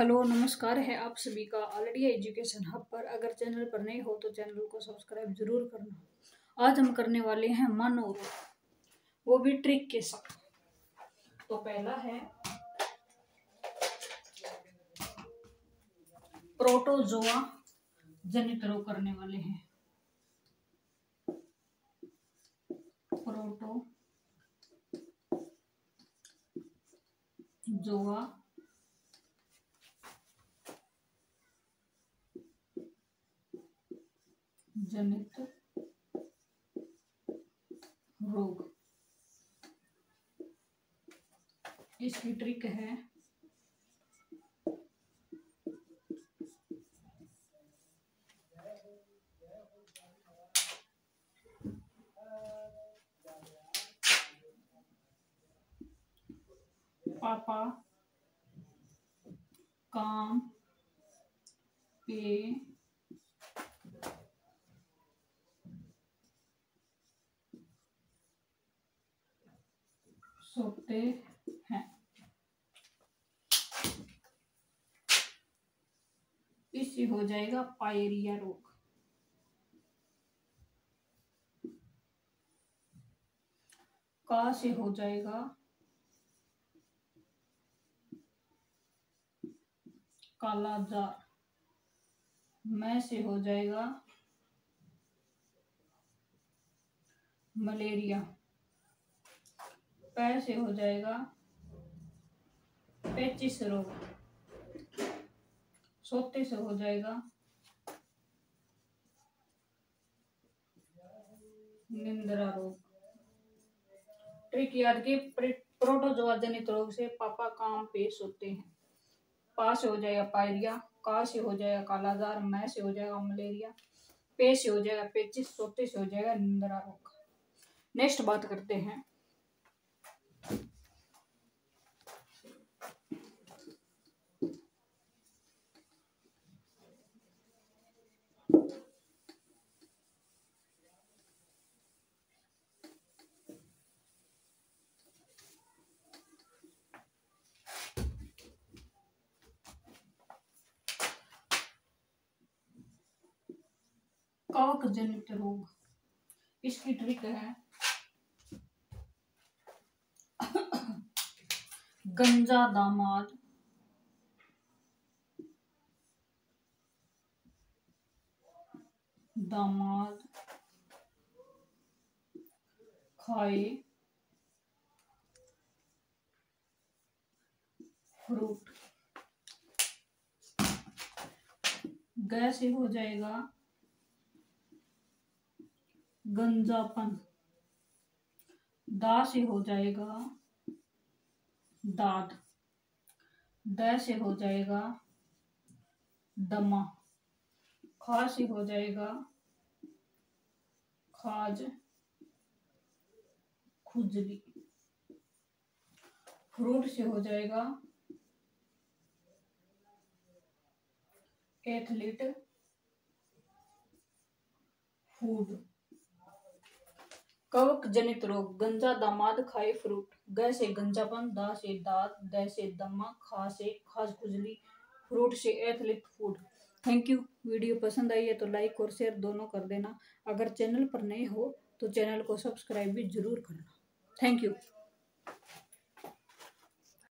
Hello, नमस्कार है आप सभी का ऑलरेडी एजुकेशन हब पर। अगर चैनल पर नए हो तो चैनल को सब्सक्राइब ज़रूर करना। आज हम करने वाले हैं मन और वो भी ट्रिक के साथ। तो पहला है प्रोटोजोआ जनित रोग करने वाले हैं। प्रोटो जोआ जनित रोग। इसकी ट्रिक है पापा काम पे सोते हैं। इससे हो जाएगा पायरिया रोग। का से हो जाएगा? काला जार। मैं से हो जाएगा मलेरिया। पैर से हो जाएगा। रोग सोते से हो जाएगा। निंद्रा रोग। ट्रिक याद के प्रोटोजोआ जनित रोग से पापा काम पेश होते हैं। पा से हो जाएगा पायरिया का से हो जाएगा कालाजार मै से हो जाएगा मलेरिया पे से हो जाएगा पेचिस, सोते से हो जाएगा निंद्रा रोग। नेक्स्ट बात करते हैं। कवक जनित रोग इसकी ट्रिक है। गंजा दामाद। दामाद। खाए। फ्रूट। गैस हो जाएगा। गंजापन दा से हो जाएगा। दाद। द से हो जाएगा। दमा। खा से हो जाएगा। खाज। खुजली। फ्रूट से हो जाएगा। एथलीट। फ़ूड। कवक जनित रोग, गंजा दामाद खाए फ्रूट। ग से गंजापन, दा से दाद द से दमा, खा से खास खुजली, फ्रूट से athlete foot. Thank you video पसंद आई है तो लाइक और शेयर दोनों कर देना। अगर चैनल पर नए हो तो चैनल को सब्सक्राइब भी ज़रूर करना। Thank you